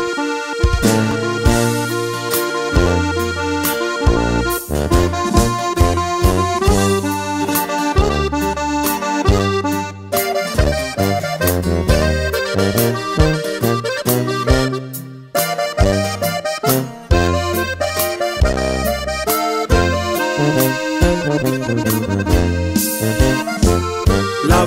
La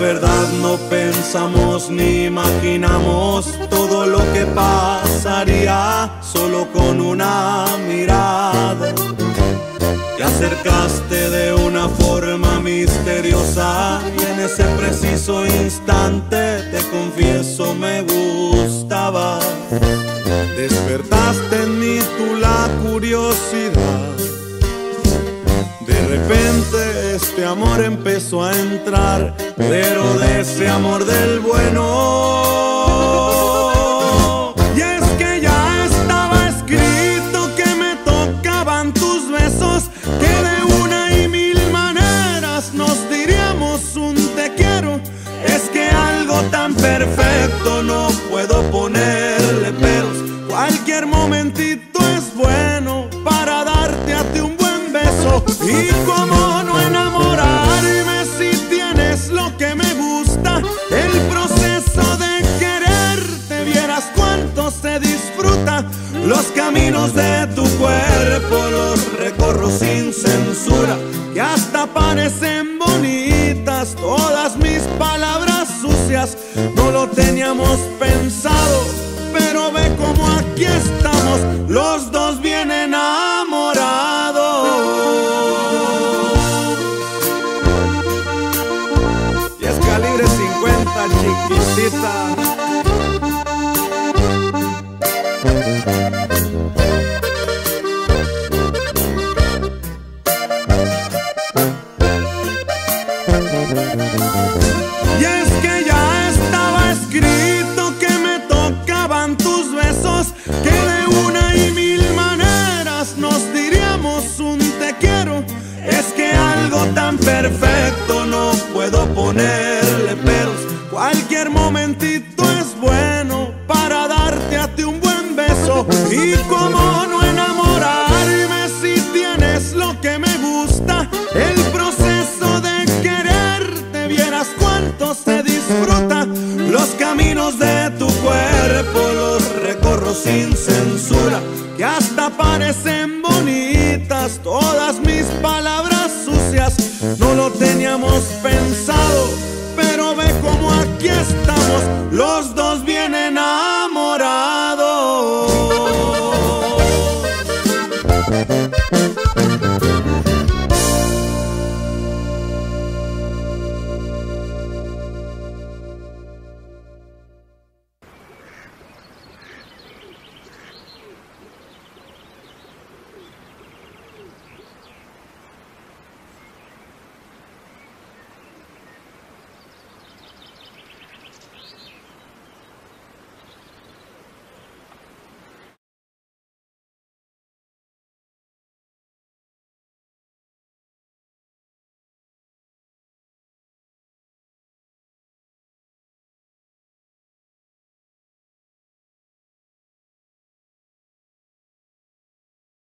verdad no pensamos ni imaginamos todo lo que pasaría solo con una mirada. Te acercaste de una forma misteriosa y en ese preciso instante te confieso me gustaba. Despertaste en mí tú la curiosidad. De repente este amor empezó a entrar, pero de ese amor del bueno. Y es que ya estaba escrito que me tocaban tus besos, que de una y mil maneras nos diríamos un te quiero. Es que algo tan perfecto no puedo ponerle peros. Cualquier momentito es bueno para darte a ti un buen beso. Y cómo Los caminos de tu cuerpo los recorro sin censura. Y hasta parecen bonitas todas mis palabras sucias. No lo teníamos pensado, pero ve como aquí estamos, los dos bien enamorados. Y es calibre 50, chiquitita. Y es que ya estaba escrito que me tocaban tus besos, que de una y mil maneras nos diríamos un te quiero. Es que algo tan perfecto no sin censura. Que hasta parecen bonitas todas mis palabras sucias. No lo teníamos pensado, pero ve como aquí estamos, los dos